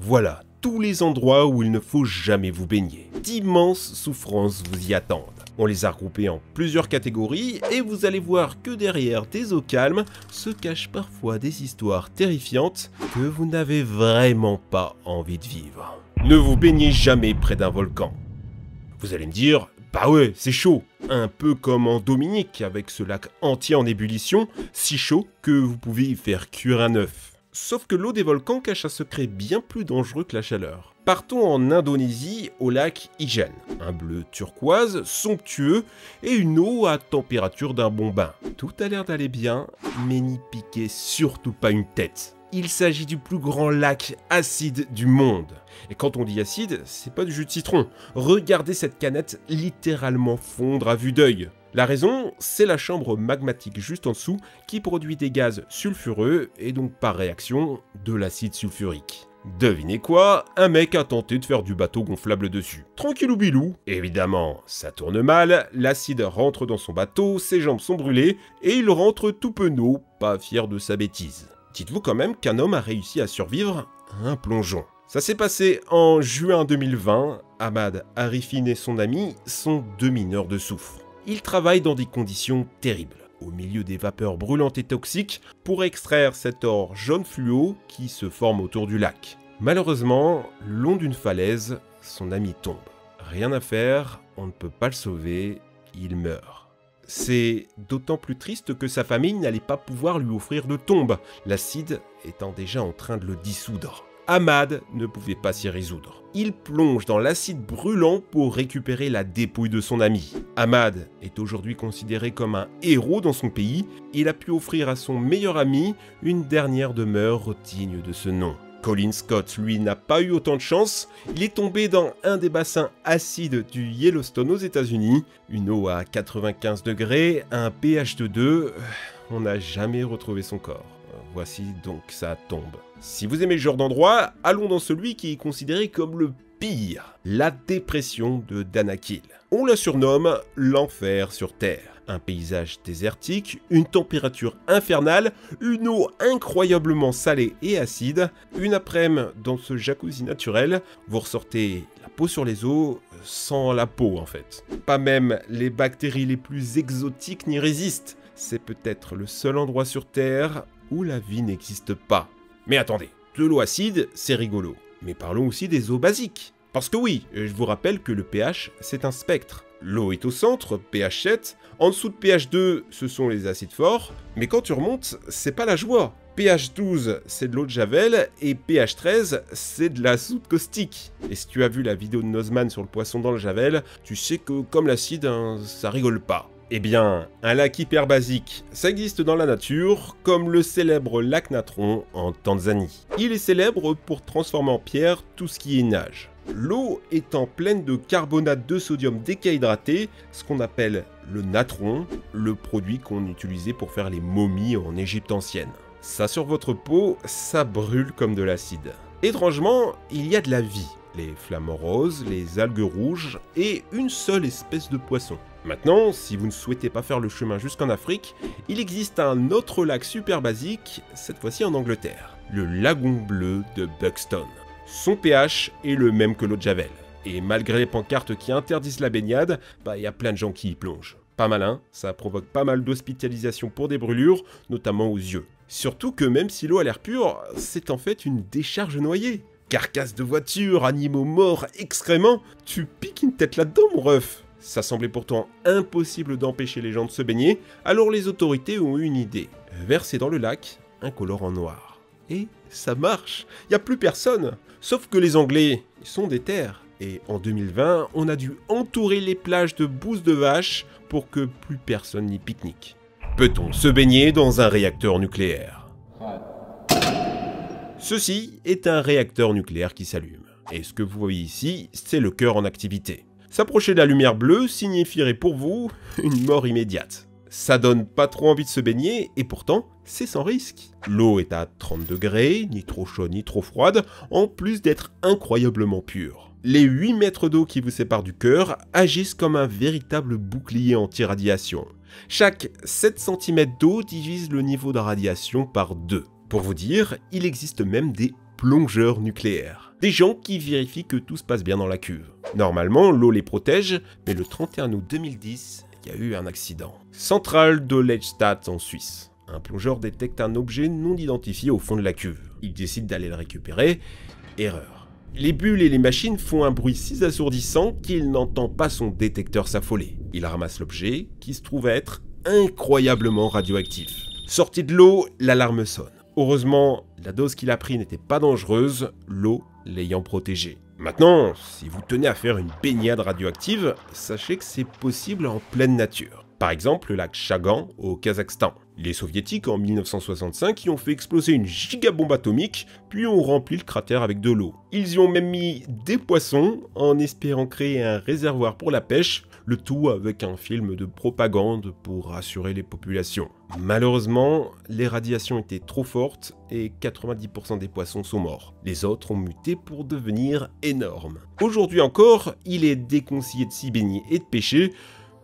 Voilà tous les endroits où il ne faut jamais vous baigner. D'immenses souffrances vous y attendent. On les a regroupés en plusieurs catégories et vous allez voir que derrière des eaux calmes se cachent parfois des histoires terrifiantes que vous n'avez vraiment pas envie de vivre. Ne vous baignez jamais près d'un volcan. Vous allez me dire, bah ouais, c'est chaud. Un peu comme en Dominique avec ce lac entier en ébullition, si chaud que vous pouvez y faire cuire un œuf. Sauf que l'eau des volcans cache un secret bien plus dangereux que la chaleur. Partons en Indonésie au lac Ijen, un bleu turquoise somptueux et une eau à température d'un bon bain. Tout a l'air d'aller bien, mais n'y piquez surtout pas une tête. Il s'agit du plus grand lac acide du monde. Et quand on dit acide, c'est pas du jus de citron. Regardez cette canette littéralement fondre à vue d'œil. La raison, c'est la chambre magmatique juste en dessous qui produit des gaz sulfureux et donc par réaction de l'acide sulfurique. Devinez quoi Un mec a tenté de faire du bateau gonflable dessus. Tranquillou bilou. Évidemment, ça tourne mal, l'acide rentre dans son bateau, ses jambes sont brûlées, et il rentre tout penaud, pas fier de sa bêtise. Dites-vous quand même qu'un homme a réussi à survivre à un plongeon. Ça s'est passé en juin 2020, Ahmad Arifine et son ami sont deux mineurs de soufre. Ils travaillent dans des conditions terribles, au milieu des vapeurs brûlantes et toxiques, pour extraire cet or jaune fluo qui se forme autour du lac. Malheureusement, long d'une falaise, son ami tombe. Rien à faire, on ne peut pas le sauver, il meurt. C'est d'autant plus triste que sa famille n'allait pas pouvoir lui offrir de tombe, l'acide étant déjà en train de le dissoudre. Ahmad ne pouvait pas s'y résoudre. Il plonge dans l'acide brûlant pour récupérer la dépouille de son ami. Ahmad est aujourd'hui considéré comme un héros dans son pays. Il a pu offrir à son meilleur ami une dernière demeure digne de ce nom. Colin Scott, lui, n'a pas eu autant de chance. Il est tombé dans un des bassins acides du Yellowstone aux États-Unis. Une eau à 95 degrés, un pH de 2. On n'a jamais retrouvé son corps. Voici donc sa tombe. Si vous aimez ce genre d'endroit, allons dans celui qui est considéré comme le pire, la dépression de Danakil. On la surnomme l'enfer sur Terre. Un paysage désertique, une température infernale, une eau incroyablement salée et acide. Une après-midi dans ce jacuzzi naturel, vous ressortez la peau sur les os, sans la peau en fait. Pas même les bactéries les plus exotiques n'y résistent. C'est peut-être le seul endroit sur Terre où la vie n'existe pas. Mais attendez, de l'eau acide, c'est rigolo. Mais parlons aussi des eaux basiques. Parce que oui, je vous rappelle que le pH, c'est un spectre. L'eau est au centre, pH 7, en dessous de pH 2, ce sont les acides forts, mais quand tu remontes, c'est pas la joie. pH 12, c'est de l'eau de Javel, et pH 13, c'est de la soude caustique. Et si tu as vu la vidéo de Nozman sur le poisson dans le Javel, tu sais que comme l'acide, hein, ça rigole pas. Eh bien, un lac hyper basique, ça existe dans la nature, comme le célèbre lac Natron en Tanzanie. Il est célèbre pour transformer en pierre tout ce qui est nage. L'eau étant pleine de carbonate de sodium décahydraté, ce qu'on appelle le natron, le produit qu'on utilisait pour faire les momies en Égypte ancienne. Ça sur votre peau, ça brûle comme de l'acide. Étrangement, il y a de la vie. Les flamants roses, les algues rouges et une seule espèce de poisson. Maintenant, si vous ne souhaitez pas faire le chemin jusqu'en Afrique, il existe un autre lac super basique, cette fois-ci en Angleterre, le lagon bleu de Buxton. Son pH est le même que l'eau de Javel. Et malgré les pancartes qui interdisent la baignade, bah il y a plein de gens qui y plongent. Pas malin, ça provoque pas mal d'hospitalisation pour des brûlures, notamment aux yeux. Surtout que même si l'eau a l'air pure, c'est en fait une décharge noyée. Carcasse de voiture, animaux morts, excréments, tu piques une tête là-dedans mon ref ça semblait pourtant impossible d'empêcher les gens de se baigner, alors les autorités ont eu une idée. Verser dans le lac un colorant noir. Et ça marche, il a plus personne. Sauf que les Anglais, sont des terres. Et en 2020, on a dû entourer les plages de bouse de vache pour que plus personne n'y pique-nique. Peut-on se baigner dans un réacteur nucléaire? Ceci est un réacteur nucléaire qui s'allume. Et ce que vous voyez ici, c'est le cœur en activité. S'approcher de la lumière bleue signifierait pour vous une mort immédiate. Ça donne pas trop envie de se baigner, et pourtant, c'est sans risque. L'eau est à 30 degrés, ni trop chaude ni trop froide, en plus d'être incroyablement pure. Les 8 mètres d'eau qui vous séparent du cœur agissent comme un véritable bouclier anti-radiation. Chaque 7 cm d'eau divise le niveau de radiation par 2. Pour vous dire, il existe même des plongeurs nucléaires. Des gens qui vérifient que tout se passe bien dans la cuve. Normalement, l'eau les protège, mais le 31 août 2010, il y a eu un accident. Centrale de Lechstadt en Suisse. Un plongeur détecte un objet non identifié au fond de la cuve. Il décide d'aller le récupérer. Erreur. Les bulles et les machines font un bruit si assourdissant qu'il n'entend pas son détecteur s'affoler. Il ramasse l'objet, qui se trouve être incroyablement radioactif. Sorti de l'eau, l'alarme sonne. Heureusement, la dose qu'il a pris n'était pas dangereuse, l'eau l'ayant protégé. Maintenant, si vous tenez à faire une baignade radioactive, sachez que c'est possible en pleine nature. Par exemple, le lac Chagan au Kazakhstan. Les soviétiques en 1965 y ont fait exploser une gigabombe atomique, puis ont rempli le cratère avec de l'eau. Ils y ont même mis des poissons en espérant créer un réservoir pour la pêche, le tout avec un film de propagande pour rassurer les populations. Malheureusement, les radiations étaient trop fortes et 90% des poissons sont morts. Les autres ont muté pour devenir énormes. Aujourd'hui encore, il est déconseillé de s'y baigner et de pêcher,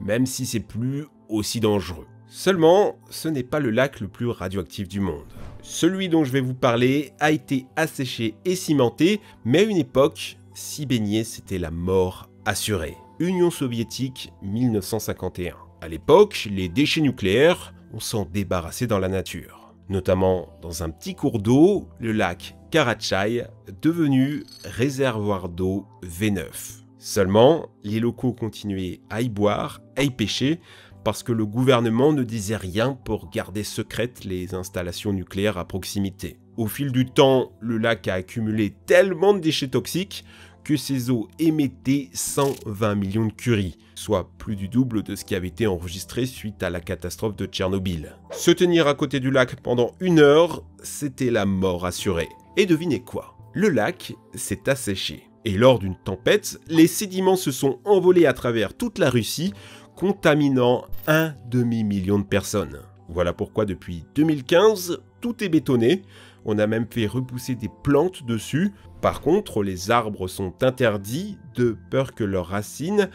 même si c'est plus aussi dangereux. Seulement, ce n'est pas le lac le plus radioactif du monde. Celui dont je vais vous parler a été asséché et cimenté, mais à une époque, s'y baigner c'était la mort assurée. Union soviétique 1951. À l'époque, les déchets nucléaires, on s'en débarrassait dans la nature. Notamment dans un petit cours d'eau, le lac Karachay, devenu réservoir d'eau V9. Seulement, les locaux continuaient à y boire, à y pêcher, parce que le gouvernement ne disait rien pour garder secrètes les installations nucléaires à proximité. Au fil du temps, le lac a accumulé tellement de déchets toxiques que ses eaux émettaient 120 millions de curies, soit plus du double de ce qui avait été enregistré suite à la catastrophe de Tchernobyl. Se tenir à côté du lac pendant une heure, c'était la mort assurée. Et devinez quoi? Le lac s'est asséché. Et lors d'une tempête, les sédiments se sont envolés à travers toute la Russie, contaminant un demi-million de personnes. Voilà pourquoi depuis 2015, tout est bétonné. On a même fait repousser des plantes dessus. Par contre, les arbres sont interdits de peur que leurs racines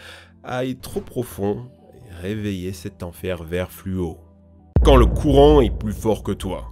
aillent trop profond et réveiller cet enfer vert fluo. Quand le courant est plus fort que toi.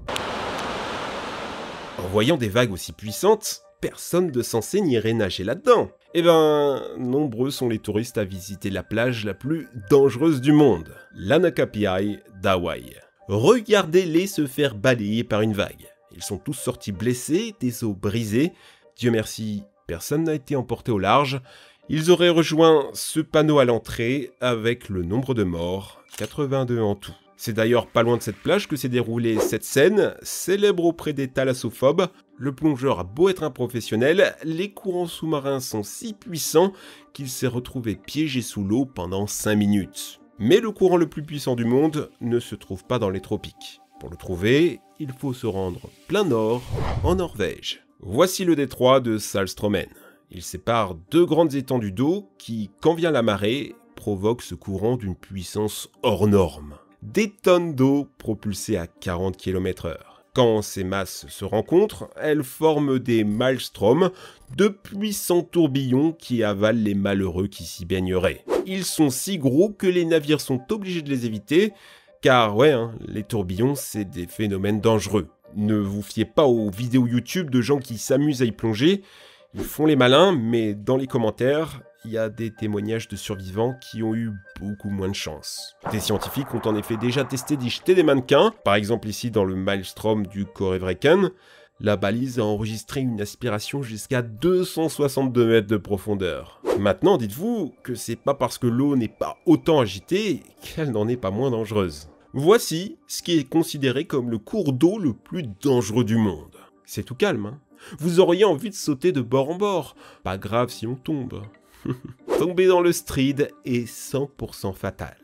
En voyant des vagues aussi puissantes, personne de censé n'irait nager là-dedans. Eh ben, nombreux sont les touristes à visiter la plage la plus dangereuse du monde, l'Anakapiai d'Hawaï. Regardez-les se faire balayer par une vague. Ils sont tous sortis blessés, des os brisés. Dieu merci, personne n'a été emporté au large. Ils auraient rejoint ce panneau à l'entrée avec le nombre de morts, 82 en tout. C'est d'ailleurs pas loin de cette plage que s'est déroulée cette scène, célèbre auprès des thalassophobes. Le plongeur a beau être un professionnel, les courants sous-marins sont si puissants qu'il s'est retrouvé piégé sous l'eau pendant 5 minutes. Mais le courant le plus puissant du monde ne se trouve pas dans les tropiques. Pour le trouver, il faut se rendre plein nord, en Norvège. Voici le détroit de Salstromen. Il sépare deux grandes étendues d'eau qui, quand vient la marée, provoquent ce courant d'une puissance hors norme des tonnes d'eau propulsées à 40 km/h. Quand ces masses se rencontrent, elles forment des maelstroms, de puissants tourbillons qui avalent les malheureux qui s'y baigneraient. Ils sont si gros que les navires sont obligés de les éviter, car ouais, hein, les tourbillons, c'est des phénomènes dangereux. Ne vous fiez pas aux vidéos YouTube de gens qui s'amusent à y plonger, ils font les malins, mais dans les commentaires, il y a des témoignages de survivants qui ont eu beaucoup moins de chance. Des scientifiques ont en effet déjà testé d'y jeter des mannequins, par exemple ici dans le maelstrom du Corevrekan, la balise a enregistré une aspiration jusqu'à 262 mètres de profondeur. Maintenant, dites-vous que c'est pas parce que l'eau n'est pas autant agitée qu'elle n'en est pas moins dangereuse. Voici ce qui est considéré comme le cours d'eau le plus dangereux du monde. C'est tout calme, hein Vous auriez envie de sauter de bord en bord. Pas grave si on tombe. Tomber dans le stride est 100% fatal.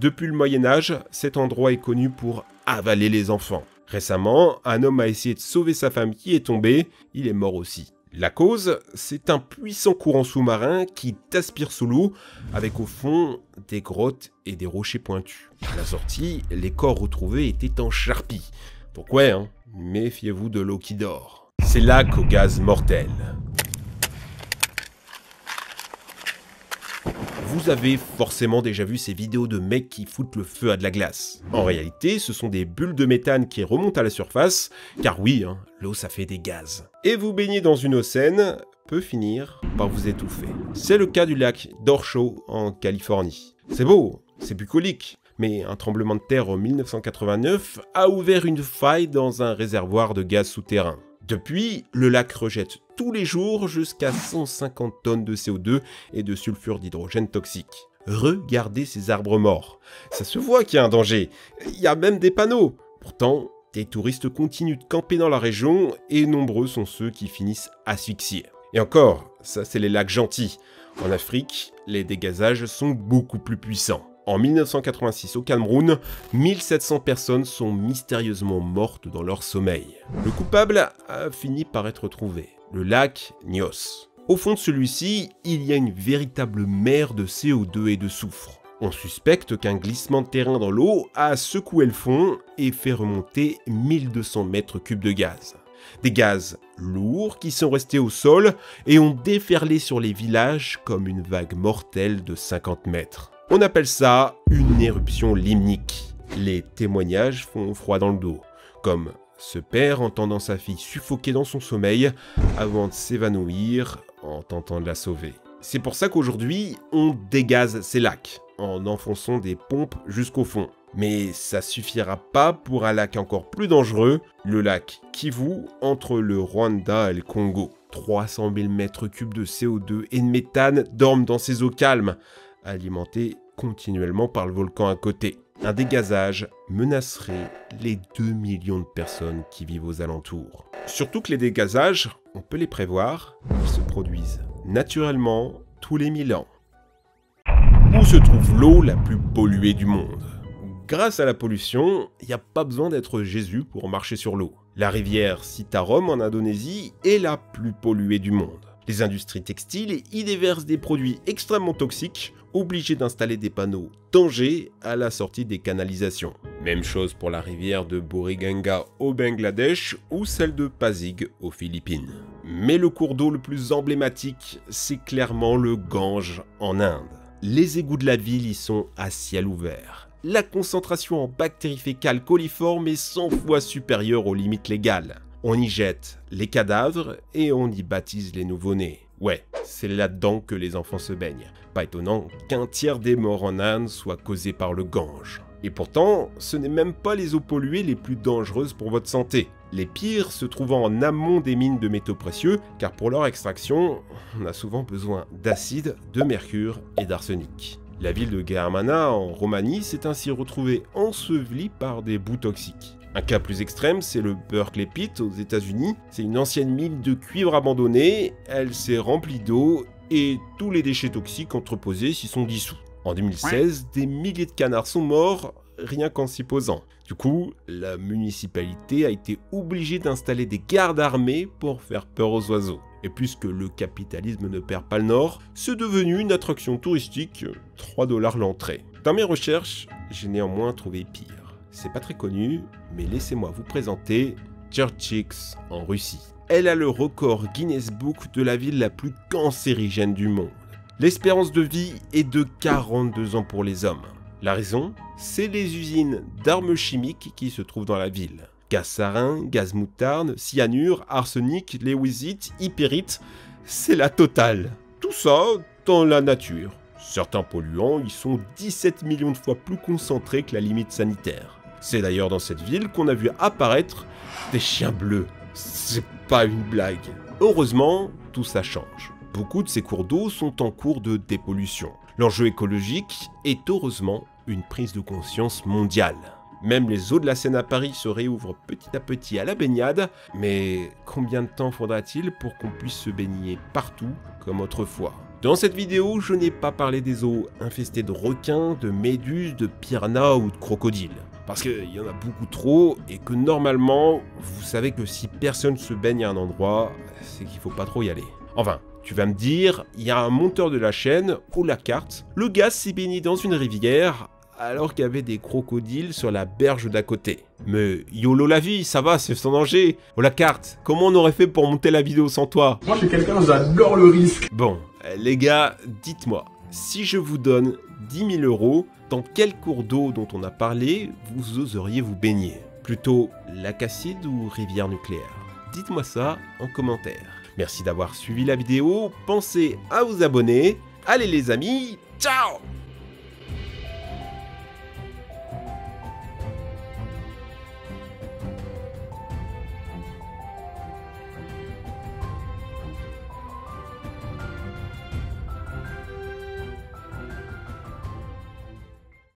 Depuis le Moyen Âge, cet endroit est connu pour avaler les enfants. Récemment, un homme a essayé de sauver sa femme qui est tombée, il est mort aussi. La cause, c'est un puissant courant sous-marin qui t'aspire sous l'eau, avec au fond des grottes et des rochers pointus. À la sortie, les corps retrouvés étaient en charpie. Pourquoi hein? Méfiez-vous de l'eau qui dort. C'est là qu'au gaz mortel. Vous avez forcément déjà vu ces vidéos de mecs qui foutent le feu à de la glace. En réalité, ce sont des bulles de méthane qui remontent à la surface, car oui, hein, l'eau ça fait des gaz. Et vous baignez dans une eau saine peut finir par vous étouffer. C'est le cas du lac Dorshow en Californie. C'est beau, c'est bucolique, mais un tremblement de terre en 1989 a ouvert une faille dans un réservoir de gaz souterrain. Depuis, le lac rejette tous les jours jusqu'à 150 tonnes de CO2 et de sulfure d'hydrogène toxique. Regardez ces arbres morts. Ça se voit qu'il y a un danger. Il y a même des panneaux. Pourtant, des touristes continuent de camper dans la région et nombreux sont ceux qui finissent asphyxiés. Et encore, ça c'est les lacs gentils. En Afrique, les dégazages sont beaucoup plus puissants. En 1986 au Cameroun, 1700 personnes sont mystérieusement mortes dans leur sommeil. Le coupable a fini par être trouvé, le lac Nyos. Au fond de celui-ci, il y a une véritable mer de CO2 et de soufre. On suspecte qu'un glissement de terrain dans l'eau a secoué le fond et fait remonter 1200 mètres cubes de gaz. Des gaz lourds qui sont restés au sol et ont déferlé sur les villages comme une vague mortelle de 50 mètres. On appelle ça une éruption limnique. Les témoignages font froid dans le dos, comme ce père entendant sa fille suffoquer dans son sommeil avant de s'évanouir en tentant de la sauver. C'est pour ça qu'aujourd'hui, on dégaze ces lacs en enfonçant des pompes jusqu'au fond. Mais ça suffira pas pour un lac encore plus dangereux, le lac Kivu entre le Rwanda et le Congo. 300 000 mètres cubes de CO2 et de méthane dorment dans ces eaux calmes, alimenté continuellement par le volcan à côté. Un dégazage menacerait les 2 millions de personnes qui vivent aux alentours. Surtout que les dégazages, on peut les prévoir, ils se produisent naturellement tous les 1000 ans. Où se trouve l'eau la plus polluée du monde? Grâce à la pollution, il n'y a pas besoin d'être Jésus pour marcher sur l'eau. La rivière Citarum en Indonésie est la plus polluée du monde. Les industries textiles y déversent des produits extrêmement toxiques, obligés d'installer des panneaux danger à la sortie des canalisations. Même chose pour la rivière de Buriganga au Bangladesh ou celle de Pasig aux Philippines. Mais le cours d'eau le plus emblématique, c'est clairement le Gange en Inde. Les égouts de la ville y sont à ciel ouvert. La concentration en bactéries fécales coliformes est 100 fois supérieure aux limites légales. On y jette les cadavres et on y baptise les nouveau-nés. Ouais, c'est là-dedans que les enfants se baignent. Pas étonnant qu'un tiers des morts en Inde soient causés par le Gange. Et pourtant, ce n'est même pas les eaux polluées les plus dangereuses pour votre santé. Les pires se trouvant en amont des mines de métaux précieux, car pour leur extraction, on a souvent besoin d'acide, de mercure et d'arsenic. La ville de Germana en Roumanie s'est ainsi retrouvée ensevelie par des bouts toxiques. Un cas plus extrême, c'est le Berkeley Pit aux États-Unis. C'est une ancienne mine de cuivre abandonnée, elle s'est remplie d'eau et tous les déchets toxiques entreposés s'y sont dissous. En 2016, des milliers de canards sont morts rien qu'en s'y posant. Du coup, la municipalité a été obligée d'installer des gardes armés pour faire peur aux oiseaux. Et puisque le capitalisme ne perd pas le nord, c'est devenu une attraction touristique, 3 dollars l'entrée. Dans mes recherches, j'ai néanmoins trouvé pire. C'est pas très connu, mais laissez-moi vous présenter Churchix en Russie. Elle a le record Guinness Book de la ville la plus cancérigène du monde. L'espérance de vie est de 42 ans pour les hommes. La raison C'est les usines d'armes chimiques qui se trouvent dans la ville. Gaz sarin, gaz moutarde, cyanure, arsenic, léwisite, hypérite, c'est la totale. Tout ça dans la nature. Certains polluants y sont 17 millions de fois plus concentrés que la limite sanitaire. C'est d'ailleurs dans cette ville qu'on a vu apparaître des chiens bleus. C'est pas une blague. Heureusement, tout ça change. Beaucoup de ces cours d'eau sont en cours de dépollution. L'enjeu écologique est heureusement une prise de conscience mondiale. Même les eaux de la Seine à Paris se réouvrent petit à petit à la baignade, mais combien de temps faudra-t-il pour qu'on puisse se baigner partout comme autrefois? Dans cette vidéo, je n'ai pas parlé des eaux infestées de requins, de méduses, de piranhas ou de crocodiles parce qu'il y en a beaucoup trop et que normalement, vous savez que si personne se baigne à un endroit, c'est qu'il faut pas trop y aller. Enfin, tu vas me dire, il y a un monteur de la chaîne ou la carte, le gars s'est baigné dans une rivière alors qu'il y avait des crocodiles sur la berge d'à côté. Mais YOLO la vie, ça va, c'est sans danger. Oh la carte, comment on aurait fait pour monter la vidéo sans toi? Moi je suis quelqu'un, j'adore le risque. Bon, les gars, dites-moi, Si je vous donne 10 000 euros, dans quel cours d'eau dont on a parlé vous oseriez vous baigner? Plutôt lac acide ou rivière nucléaire? Dites-moi ça en commentaire. Merci d'avoir suivi la vidéo, pensez à vous abonner. Allez les amis, ciao